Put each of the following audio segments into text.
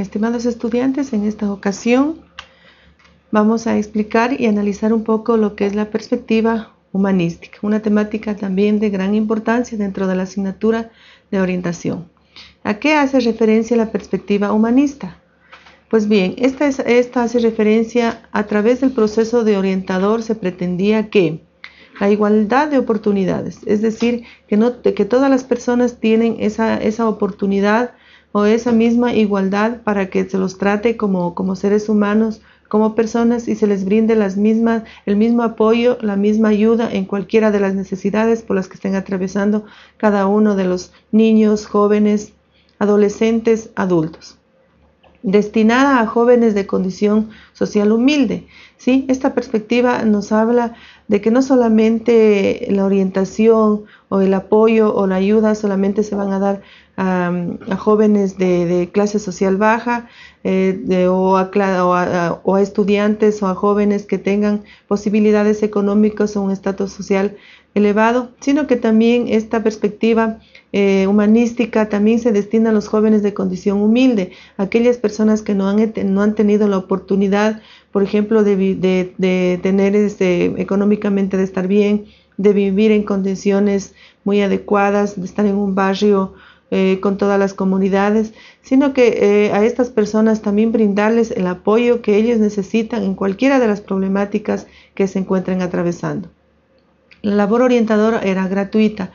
estimados estudiantes, en esta ocasión vamos a explicar y analizar un poco lo que es la perspectiva humanística, una temática también de gran importancia dentro de la asignatura de orientación. ¿A qué hace referencia la perspectiva humanista? Pues bien, esta, hace referencia a través del proceso de orientador se pretendía que la igualdad de oportunidades, es decir, que, todas las personas tienen esa oportunidad o esa misma igualdad para que se los trate como, como seres humanos como personas y se les brinde las mismas, el mismo apoyo, la misma ayuda en cualquiera de las necesidades por las que estén atravesando cada uno de los niños, jóvenes, adolescentes, adultos. Destinada a jóvenes de condición social humilde. ¿sí? Esta perspectiva nos habla de que no solamente la orientación o el apoyo o la ayuda solamente se van a dar a, jóvenes de, clase social baja eh, o, a, estudiantes o a jóvenes que tengan posibilidades económicas o un estatus social elevado, sino que también esta perspectiva eh, humanística también se destina a los jóvenes de condición humilde, aquellas personas que no han, no han tenido la oportunidad, por ejemplo, de, tener este, económicamente, de estar bien, de vivir en condiciones muy adecuadas, de estar en un barrio eh, con todas las comunidades, sino que eh, a estas personas también brindarles el apoyo que ellos necesitan en cualquiera de las problemáticas que se encuentren atravesando. La labor orientadora era gratuita.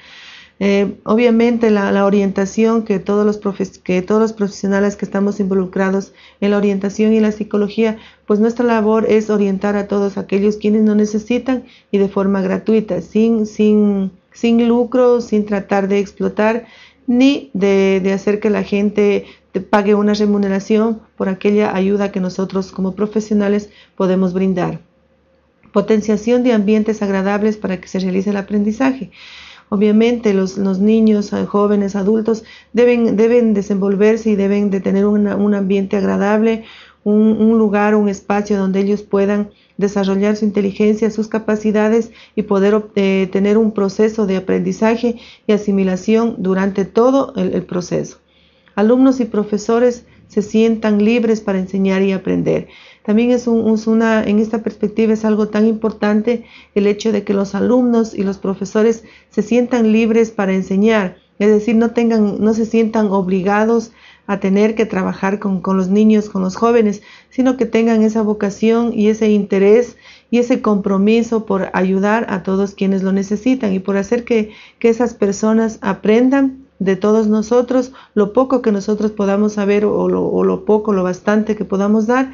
Eh, obviamente la, orientación que todos, los profesionales que estamos involucrados en la orientación y la psicología, pues nuestra labor es orientar a todos aquellos quienes no necesitan y de forma gratuita, sin, sin, sin lucro, sin tratar de explotar ni de, hacer que la gente pague una remuneración por aquella ayuda que nosotros como profesionales podemos brindar. Potenciación de ambientes agradables para que se realice el aprendizaje. Obviamente los, niños, eh, jóvenes, adultos deben, deben desenvolverse y deben de tener un ambiente agradable, un, lugar, un espacio donde ellos puedan desarrollar su inteligencia, sus capacidades y poder eh, tener un proceso de aprendizaje y asimilación durante todo el, proceso. Alumnos y profesores se sientan libres para enseñar y aprender. También es, una, en esta perspectiva es algo tan importante el hecho de que los alumnos y los profesores se sientan libres para enseñar, es decir, no, tengan, no se sientan obligados a tener que trabajar con, los niños, con los jóvenes, sino que tengan esa vocación y ese interés y ese compromiso por ayudar a todos quienes lo necesitan y por hacer que, esas personas aprendan de todos nosotros lo poco que nosotros podamos saber o lo, o lo poco, lo bastante que podamos dar,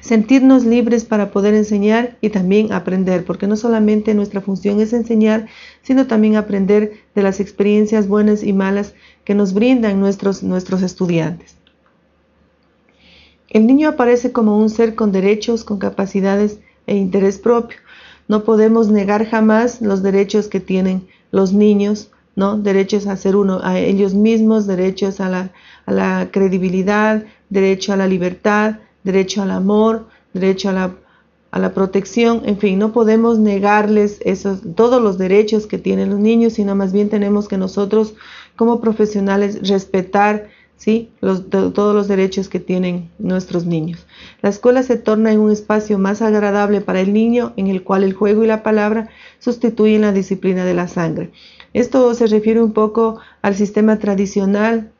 sentirnos libres para poder enseñar y también aprender, porque no solamente nuestra función es enseñar, sino también aprender de las experiencias buenas y malas que nos brindan nuestros, nuestros estudiantes. El niño aparece como un ser con derechos, con capacidades e interés propio. No podemos negar jamás los derechos que tienen los niños, ¿no? Derechos a ser uno, a ellos mismos, derechos a la, a la credibilidad, derecho a la libertad, derecho al amor, derecho a la, a la protección, en fin, no podemos negarles esos, todos los derechos que tienen los niños, sino más bien tenemos que nosotros como profesionales respetar ¿sí? Todos los derechos que tienen nuestros niños. La escuela se torna en un espacio más agradable para el niño en el cual el juego y la palabra sustituyen la disciplina de la sangre. Esto se refiere un poco al sistema tradicional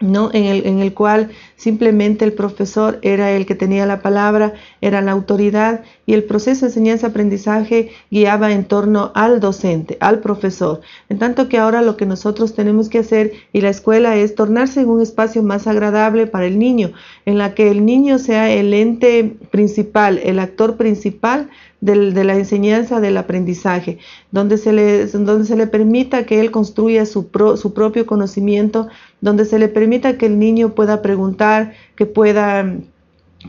¿no? En el, en el, cual simplemente el profesor era el que tenía la palabra, era la autoridad y el proceso de enseñanza-aprendizaje guiaba en torno al docente, al profesor. En tanto que ahora lo que nosotros tenemos que hacer y la escuela es tornarse en un espacio más agradable para el niño, en la que el niño sea el ente principal, el actor principal de la enseñanza del aprendizaje, donde se le, donde se le permita que él construya su, su propio conocimiento, donde se le permita que el niño pueda preguntar, que pueda mm,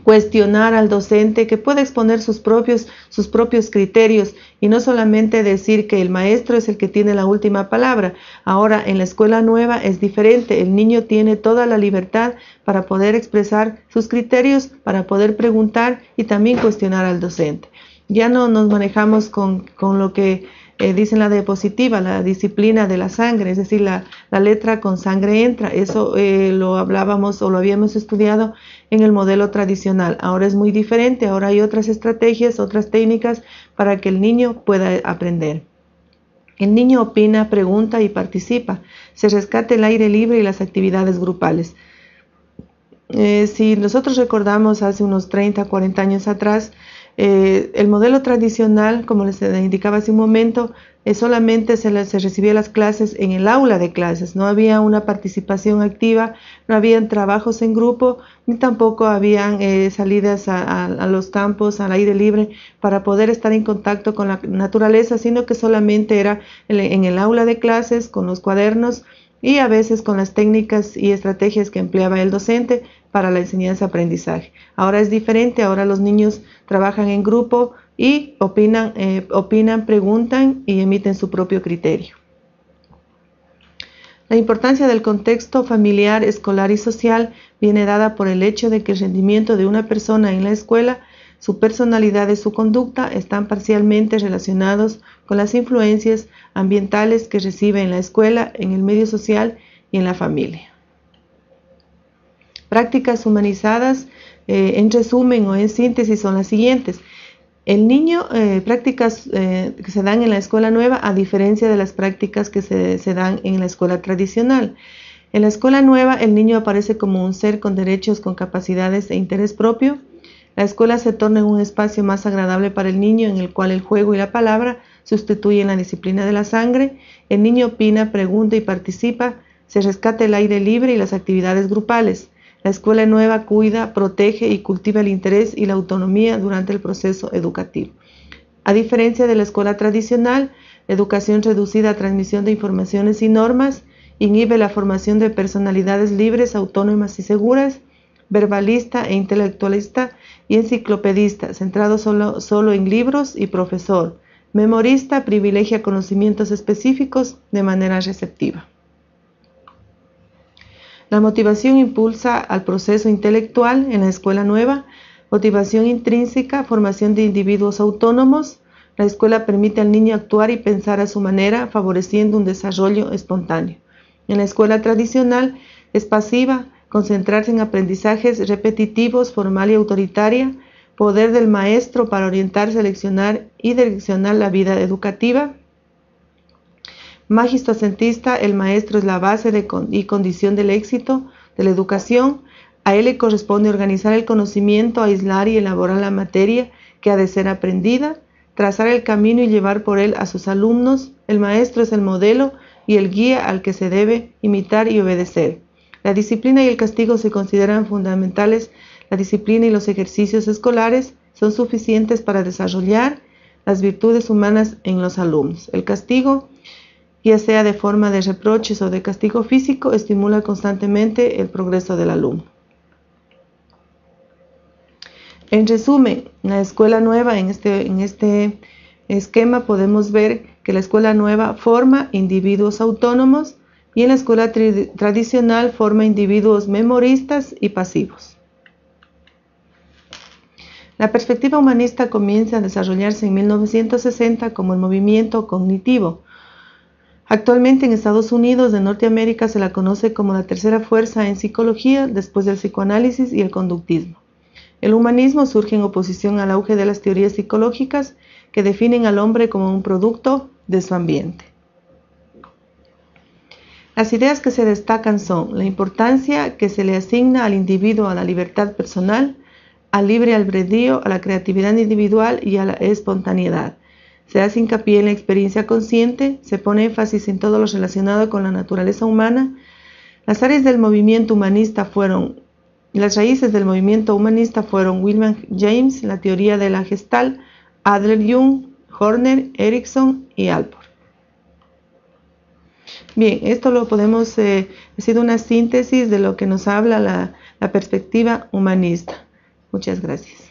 cuestionar al docente, que pueda exponer sus propios, sus propios criterios y no solamente decir que el maestro es el que tiene la última palabra. Ahora en la escuela nueva es diferente, el niño tiene toda la libertad para poder expresar sus criterios, para poder preguntar y también cuestionar al docente ya no nos manejamos con, lo que eh, dicen la diapositiva, la disciplina de la sangre, es decir, la, letra con sangre entra. Eso eh, lo hablábamos o lo habíamos estudiado en el modelo tradicional. Ahora es muy diferente, ahora hay otras estrategias, otras técnicas para que el niño pueda aprender. El niño opina, pregunta y participa. Se rescata el aire libre y las actividades grupales. Eh, si nosotros recordamos hace unos 30, 40 años atrás, eh, el modelo tradicional, como les indicaba hace un momento, eh, solamente se, recibía las clases en el aula de clases, no había una participación activa, no habían trabajos en grupo, ni tampoco habían salidas a, los campos, al aire libre, para poder estar en contacto con la naturaleza, sino que solamente era en el aula de clases, con los cuadernos, y a veces con las técnicas y estrategias que empleaba el docente para la enseñanza-aprendizaje. Ahora es diferente, ahora los niños trabajan en grupo y opinan, eh, opinan, preguntan y emiten su propio criterio. La importancia del contexto familiar, escolar y social viene dada por el hecho de que el rendimiento de una persona en la escuela su personalidad y su conducta están parcialmente relacionados con las influencias ambientales que recibe en la escuela, en el medio social y en la familia. Prácticas humanizadas, eh, en resumen o en síntesis, son las siguientes. El niño, eh, prácticas eh, que se dan en la escuela nueva, a diferencia de las prácticas que se, se dan en la escuela tradicional. En la escuela nueva, el niño aparece como un ser con derechos, con capacidades e interés propio, la escuela se torna en un espacio más agradable para el niño en el cual el juego y la palabra sustituyen la disciplina de la sangre. El niño opina, pregunta y participa. Se rescata el aire libre y las actividades grupales. La escuela nueva cuida, protege y cultiva el interés y la autonomía durante el proceso educativo. A diferencia de la escuela tradicional, educación reducida a transmisión de informaciones y normas inhibe la formación de personalidades libres, autónomas y seguras, verbalista e intelectualista y enciclopedista, centrado solo, solo en libros y profesor. Memorista privilegia conocimientos específicos de manera receptiva. La motivación impulsa al proceso intelectual en la escuela nueva, motivación intrínseca, formación de individuos autónomos. La escuela permite al niño actuar y pensar a su manera, favoreciendo un desarrollo espontáneo. En la escuela tradicional es pasiva, concentrarse en aprendizajes repetitivos, formal y autoritaria, poder del maestro para orientar, seleccionar y direccionar la vida educativa. Magistocentista, el maestro es la base y condición del éxito de la educación. A él le corresponde organizar el conocimiento, aislar y elaborar la materia que ha de ser aprendida, trazar el camino y llevar por él a sus alumnos. El maestro es el modelo y el guía al que se debe imitar y obedecer. La disciplina y el castigo se consideran fundamentales. La disciplina y los ejercicios escolares son suficientes para desarrollar las virtudes humanas en los alumnos. El castigo, ya sea de forma de reproches o de castigo físico, estimula constantemente el progreso del alumno. En resumen, la escuela nueva, en este, en este esquema podemos ver que la escuela nueva forma individuos autónomos y en la escuela tradicional forma individuos memoristas y pasivos. La perspectiva humanista comienza a desarrollarse en 1960 como el movimiento cognitivo. Actualmente en Estados Unidos de Norteamérica se la conoce como la tercera fuerza en psicología después del psicoanálisis y el conductismo. El humanismo surge en oposición al auge de las teorías psicológicas que definen al hombre como un producto de su ambiente. Las ideas que se destacan son la importancia que se le asigna al individuo a la libertad personal, al libre albedrío, a la creatividad individual y a la espontaneidad. Se hace hincapié en la experiencia consciente, se pone énfasis en todo lo relacionado con la naturaleza humana. Las del movimiento humanista fueron, las raíces del movimiento humanista fueron William James, la teoría de la gestal, Adler Jung, Horner, Erickson y Alport. Bien, esto lo podemos, eh, ha sido una síntesis de lo que nos habla la, la perspectiva humanista. Muchas gracias.